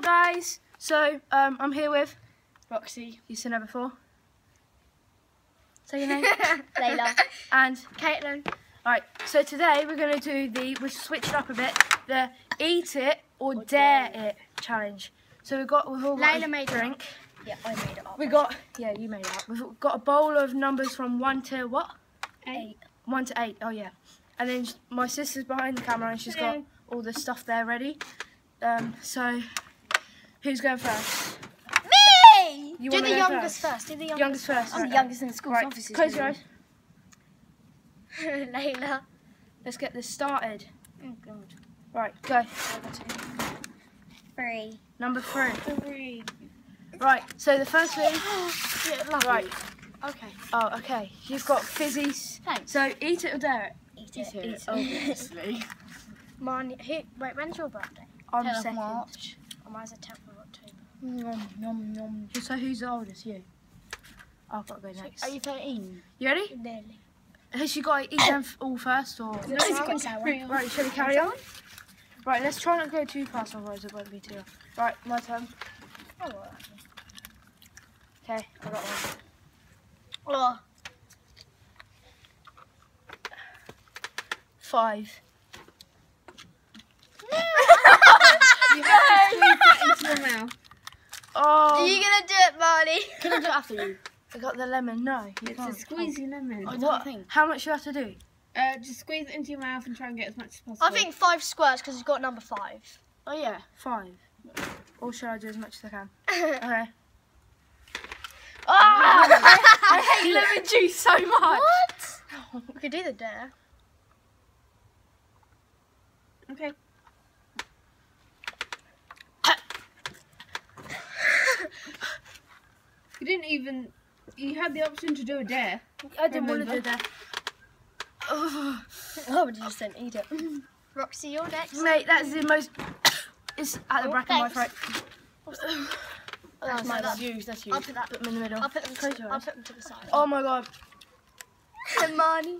up, guys? So, um, I'm here with Roxy. you've seen her before. Say your name. Layla. and Caitlin. Alright, So today we're gonna do the switch it up a bit. The eat it or, dare, it challenge. So we've got we've all got Layla a made drink. Yeah, I made it up. We got yeah, you made it up. We've got a bowl of numbers from one to what? eight. One to eight. Oh yeah. And then my sister's behind the camera and she's got all the stuff there ready. Um, so who's going first? Me! You Do the youngest first? first. Do the youngest. Youngest first. I'm right. the youngest in the school. Right. obviously Close your eyes. Layla. Let's get this started. Oh god. Right, go. Three. Number three. Three. Right. So the first thing. Yeah. Right. Okay. Oh, okay. You've got fizzies. Thanks. So eat it or dare it. Eat it. Eat it. obviously. Mine. Who, wait, when's your birthday? On 10th second. March. Oh, mine's the 10th of October. Nom, nom, nom. So who's the oldest? You. I've got to go next. Are you 13? You ready? Nearly. Has she got to eat them all first or? No, it's got sour. Right, shall we carry on? Right, let's try not to go too fast, otherwise it won't be too. Right, my turn. Oh? Okay, I got one. Oh. Five. You have to squeeze that into your mouth. Oh, Are you gonna do it, Marty? Can I do it after you? I got the lemon. No, you It's can't. a squeezy lemon. Oh, I what? think. How much do you have to do? Uh, just squeeze it into your mouth and try and get as much as possible. I think five squares because you've got number five. Oh yeah. Five. Or should I do as much as I can? Okay. Ah! I hate lemon juice so much. What? We could do the dare. Okay. You didn't even. You had the option to do a dare. I didn't want to do Remember? that. Ugh. Oh, but you just didn't eat it. Roxy, you're next. Mate, that's the most. it's at the Oh, back of my thanks. throat. Oh, That's my that's bad. used. That's I'll put that. Put them in the middle. I'll put them. Close To, I'll put them to the side. Oh my god. Marty.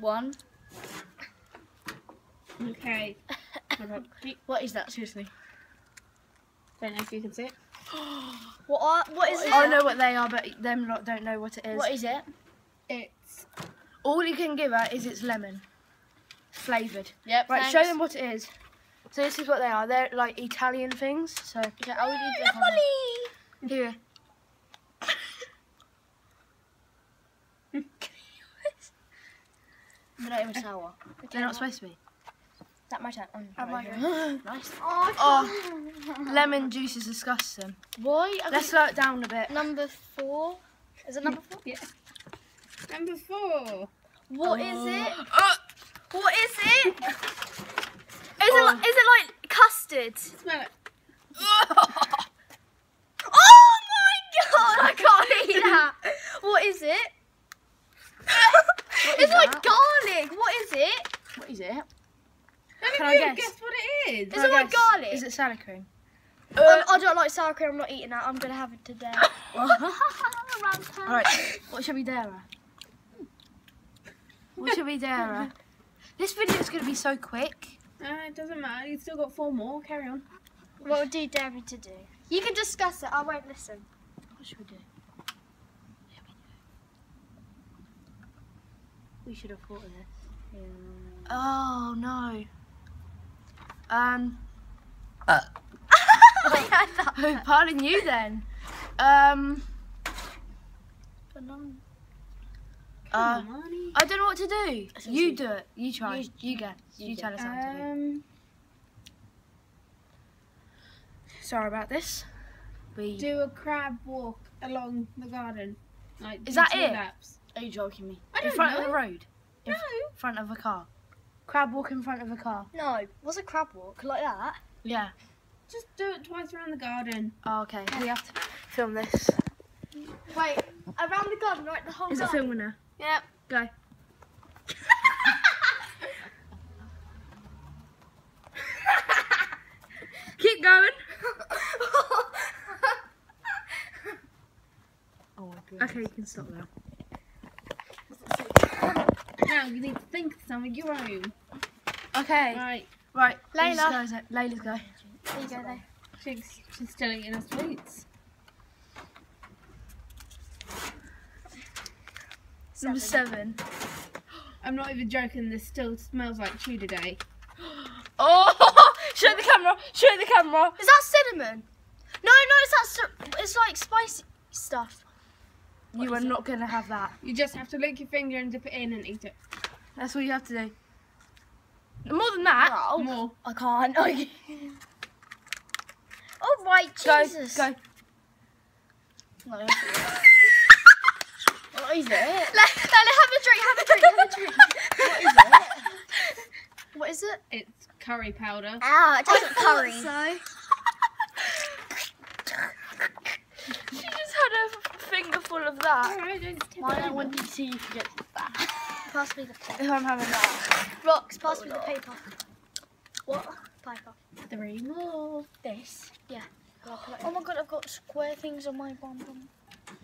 One. Okay. What is that? Seriously. Don't know if you can see it. What? Are, what is it? I know what they are, but them lot don't know what it is. What is it? It's. All you can give her is it's lemon. Flavoured. Yep. Right, show them what it is. So this is what they are. They're like Italian things. So Yeah, I would do this one. here. They're not even sour. They're not supposed to be. Is that my turn? Oh, Oh my right god. Nice. Oh, lemon juice is disgusting. Boy, Let's slow it down a bit. number four. Is it number four? Yeah. Number four. What is it? Uh, What is it? Is Oh. it like, it like custard? Smell it. Oh my god! I can't eat that. What is it? it's like garlic. What is it? What is it? Can I guess? guess what it is? Is it like garlic? Is it salad cream? Um, I don't like sour cream. I'm not eating that. I'm gonna have it today. Alright, what should we dare her? What should we dare her? This video is going to be so quick. Uh, it doesn't matter. You've still got four more. Carry on. what do you dare me to do? You can discuss it. I won't listen. What should we do? We should have thought of this. Oh no. Um. pardon you then. Um. Uh, Come on, Marnie. I don't know what to do. You do it. You try. You- You, guess. You, you tell us how to do. Um, Sorry about this. We. do a crab walk along the garden. Like Is that it? Laps. Are you joking me? I in don't front know. of the road. In No. front of a car. Crab walk in front of a car. No. What's a crab walk like that? Yeah. Just do it twice around the garden. Oh, okay. We have to film this. Wait. Around the garden, right? The whole Is it garden. filming now? Yep. Go. Keep going. oh my god. Okay, you can stop now. Now you need to some of your own. Okay. Right. Right. Layla. Layla's go. Layla's go. There you go there. She's, she's still eating her sweets. Number seven. I'm not even joking, this still smells like Tudor today. Oh, show the camera. Show the camera. Is that cinnamon? No, no, it's that. It's like spicy stuff. You are not gonna have that. You just have to lick your finger and dip it in and eat it. That's what you have to do. More than that. Oh, More. I can't. oh right, Go. Jesus. Go. No, don't do that. what is it? Let, let, have a drink. Have a drink. Have a drink. what is it? What is it? It's curry powder. Ah, it tastes like curry. So. she just had a finger full of that. Alright, don't Why it don't over. want to see if you get that? Pass me the If I'm having that. rocks. Pass me the paper. What? Paper. Three more. This. Yeah. Oh my god, I've got square things on my bum bum.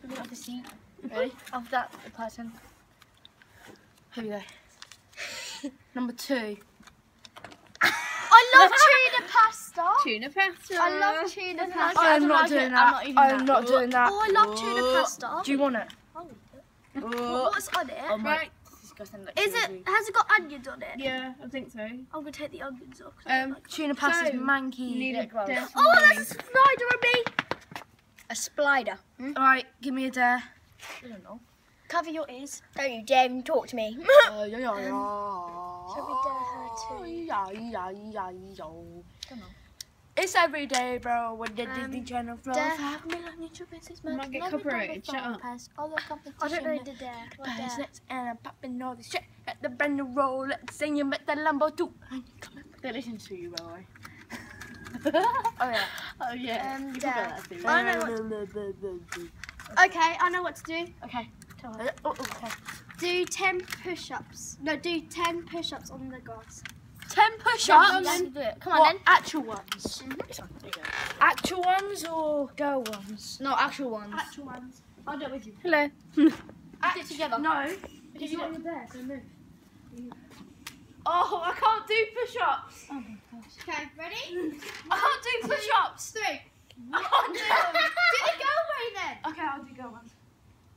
Look at the seat. Ready? Of that person. Here we go. Number two. I love tuna pasta. Tuna pasta. I love tuna pasta. I'm not like doing it. that. I'm not eating I'm that. not doing that. Oh, I love tuna pasta. Do you want it? I'll eat it. What's on it? Oh right. Is it? Has it got onions on it? Yeah, I think so. I'm gonna take the onions off. Um, like- Tuna pasta's So, manky. Need a gross. oh, for there's a spider on me. A spider. Alright, give me a dare. I don't know. Cover your ears. Don't you dare even talk to me. Uh, yeah, yeah, yeah. Shall we dare her to? Yeah, yeah, yeah, yeah. Don't know. It's every day, bro, when the Um, Disney Channel flows. dare- Five million YouTube business You might get copyrighted, shut up. I don't know the dare. What dare? Business and I'm popping all this shit at the brand new roll. Sing you at the Lambo too. They listen to you, by the way. Oh yeah. Oh yeah. Um, you dare. forgot that thing. I know what. Okay, I know what to do. Okay. Tell her. Oh, okay. Do ten push-ups. No, do ten push-ups on the grass. Ten push-ups. Then. Come on What, then. Actual ones? Mm-hmm. Actual ones or girl ones? No, actual ones. Actual ones. I'll do it with you. Hello. Do it together. No. Because you You're there, so move. Oh, I can't do push-ups. Oh okay, ready? I can't do push-ups. Three. I can't do them. do the girl way then. Okay, I'll do girl ones.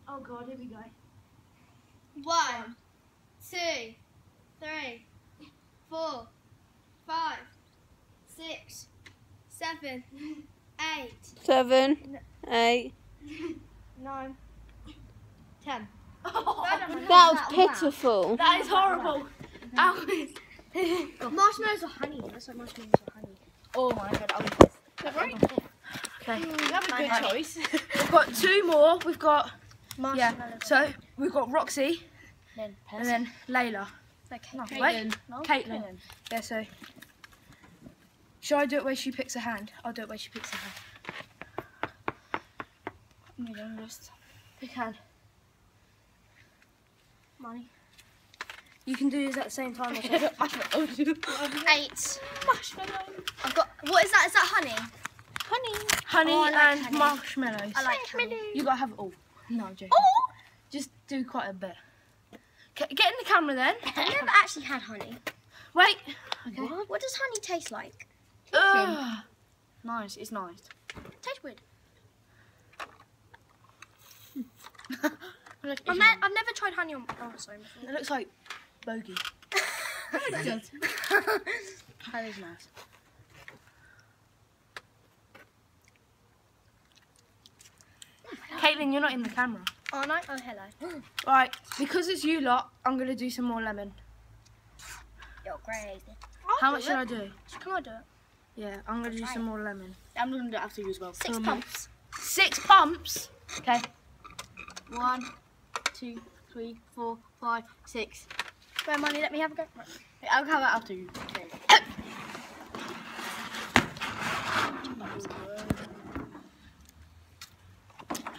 Oh god, here we go. One, two, three, four, five, six, seven, eight, Seven, eight. nine, ten. Oh, that was pitiful. That is horrible. Marshmallows or honey? That's like marshmallows or honey. oh my god, I'll eat this. Right. Okay. You have a good choice. We've got two more. We've got yeah. So we've got Roxy Then and then Layla. Okay. No, Caitlin. wait. No, Caitlin. Yeah. So should I do it where she picks a hand? I'll do it where she picks a hand. I'm gonna just pick hand. Money. You can do this at the same time. Also. Eight. I've got. What is that? Is that honey? honey, honey, Oh, I like and honey. marshmallows. I like honey. You gotta have it all. No, I'm joking. Oh! Just do quite a bit. Okay, get in the camera then. I've never actually had honey. Wait. Okay. What? What does honey taste like? Ugh. Nice. It's nice. tastes weird. Hmm. Look, I've, ne- I've never tried honey on oh, sorry. It looks like bogey. It does. That is nice. Caitlin, you're not in the camera. Oh no! Oh hello. Right, because it's you lot, I'm gonna do some more lemon. You're crazy. How much should I do? Can I do it? Yeah, I'm gonna do Try some more lemon. I'm gonna do it after you as well. Six Um, pumps. Six pumps. Okay. One, two, three, four, five, six. Where money? Let me have a go. I'll have it after you. Okay.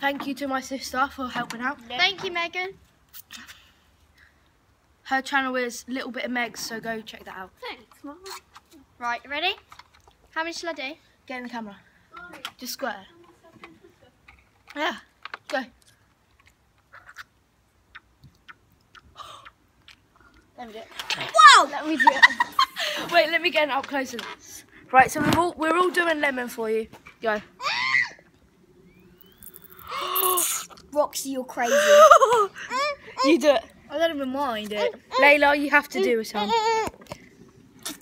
Thank you to my sister for helping out. Thank you, Megan. Her channel is Little Bit of Megs, so go check that out. Thanks, Mum. Right, ready? How many shall I do? Get in the camera. Just square. Yeah. Go. Let me do it. Wow! Let me do it. Wait, let me get up closer. Right, so we're all we're all doing lemon for you. Go. Roxy, you're crazy. you do it. I don't even mind it. Layla, you have to do it, son.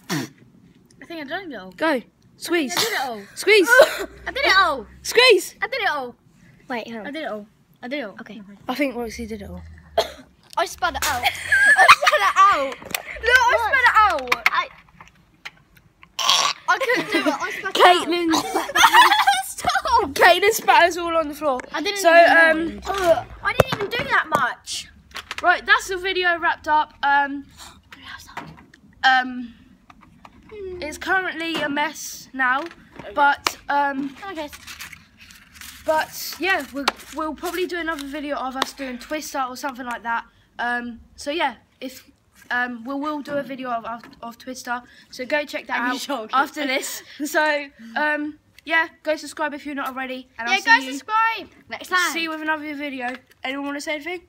I think I it all. Go. Squeeze. I did it all. Squeeze. I did it all. Squeeze. I did it all. Wait, hang I did it all. I did it all. Okay. I think Roxy did it all. I spat it out. I spat it out. No, I spat it out. I, I couldn't do it. I spat it Caitlin. out. Stop. Caitlin spatters all on the floor. I didn't So, um, Ugh, I didn't even do that much. right, that's the video wrapped up. Um, um, it's currently a mess now, but um, Okay. but yeah, we'll, we'll probably do another video of us doing Twister or something like that. Um, so yeah, if um, we will do a video of, of, of Twister, so go check that you out after this. So um, yeah, go subscribe if you're not already, and Yeah, I'll you, subscribe. Next time. see you with another video. Anyone want to say anything?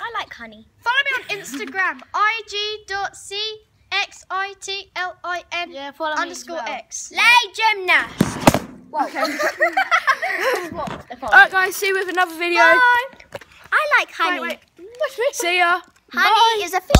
I like honey. Follow me on Instagram. ig.cxitlin Yeah, follow underscore x. Lay gymnast. Alright guys, see you with another video. Bye. I like honey. Wait, wait. See ya. Honey is a fish.